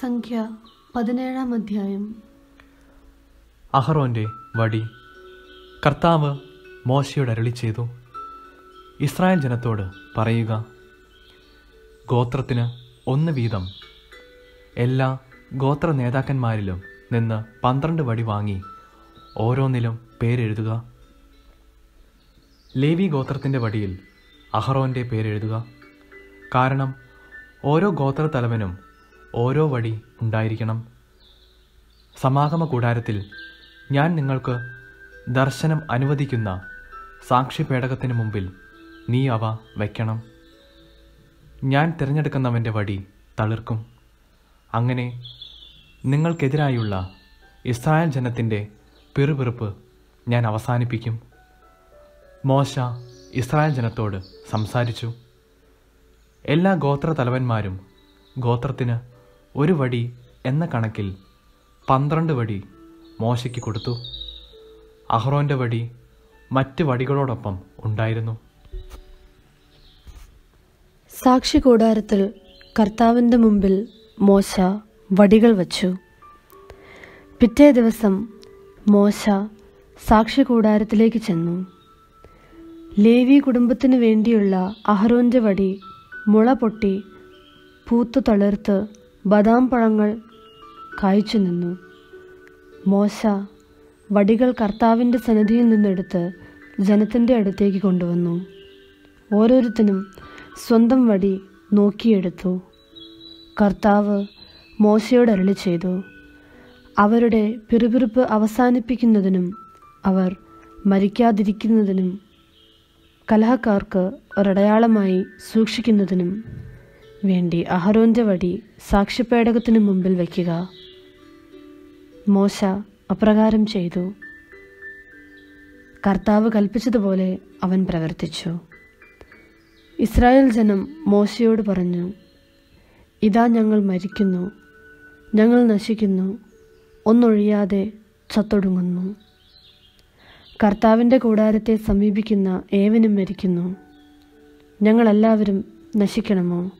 സംഖ്യ പതിനേഴാം അധ്യായം. അഹറോന്റെ വടി. കർത്താവ് മോശയോട് അരളി ചെയ്തു. ഇസ്രായേൽ ജനത്തോട് പറയുക ഗോത്രത്തിന് ഒന്ന് വീതം. എല്ലാ ഗോത്ര നേതാക്കന്മാരിലും നിന്ന് പന്ത്രണ്ട് വടി വാങ്ങി ഓരോന്നിലും പേരെഴുതുക. ലേവി ഗോത്രത്തിന്റെ വടിയിൽ അഹറോന്റെ പേരെഴുതുക. കാരണം ഓരോ ഗോത്രത്തലവനും ഓരോ വടി ഉണ്ടായിരിക്കണം. സമാഗമ കൂടാരത്തിൽ ഞാൻ നിങ്ങൾക്ക് ദർശനം അനുവദിക്കുന്ന സാക്ഷിപേടകത്തിന് മുമ്പിൽ നീ അവ വയ്ക്കണം. ഞാൻ തിരഞ്ഞെടുക്കുന്നവന്റെ വടി തളിർക്കും. അങ്ങനെ നിങ്ങൾക്കെതിരായുള്ള ഇസ്രായേൽ ജനത്തിന്റെ പിറുപിറുപ്പ് ഞാൻ അവസാനിപ്പിക്കും. മോശ ഇസ്രായേൽ ജനത്തോട് സംസാരിച്ചു. എല്ലാ ഗോത്ര തലവന്മാരും ഗോത്രത്തിന് ഒരു വടി എന്ന കണക്കിൽ പന്ത്രണ്ട് വടി മോശയ്ക്ക് കൊടുത്തു. അഹ്റോന്റെ വടി മറ്റ് വടികളോടൊപ്പം ഉണ്ടായിരുന്നു. സാക്ഷി കൂടാരത്തിൽ കർത്താവിന്റെ മുമ്പിൽ മോശ വടികൾ വച്ചു. പിറ്റേ ദിവസം മോശ സാക്ഷി കൂടാരത്തിലേക്ക് ചെന്നു. ലേവി കുടുംബത്തിനു വേണ്ടിയുള്ള അഹ്റോന്റെ വടി മുള പൊട്ടി പൂത്തു തളിർത്ത് ബദാം പഴങ്ങൾ കായ്ച്ചു നിന്നു മോശ വടികൾ കർത്താവിന്റെ സന്നിധിയിൽ നിന്നെടുത്ത് ജനത്തിന്റെ അടുത്തേക്ക് കൊണ്ടുവന്നു. ഓരോരുത്തരും സ്വന്തം വടി നോക്കിയെടുത്തു. കർത്താവ് മോശയോട് അരളി ചെയ്തു അവരുടെ പിറുപിറുപ്പ് അവസാനിപ്പിക്കുന്നതിനും അവർ മരിക്കാതിരിക്കുന്നതിനും കലഹക്കാർക്ക് ഒരടയാളമായി സൂക്ഷിക്കുന്നതിനും വേണ്ടി അഹരോന്റെ വടി സാക്ഷ്യപേടകത്തിനു മുമ്പിൽ വയ്ക്കുക. മോശ അപ്രകാരം ചെയ്തു. കർത്താവ് കൽപ്പിച്ചതുപോലെ അവൻ പ്രവർത്തിച്ചു. ഇസ്രായേൽ ജനം മോശയോട് പറഞ്ഞു ഇതാ ഞങ്ങൾ മരിക്കുന്നു. ഞങ്ങൾ നശിക്കുന്നു. ഒന്നൊഴിയാതെ ചത്തൊടുങ്ങുന്നു. കർത്താവിന്റെ കൂടാരത്തെ സമീപിക്കുന്ന ഏവനും മരിക്കുന്നു. ഞങ്ങളെല്ലാവരും നശിക്കണമോ?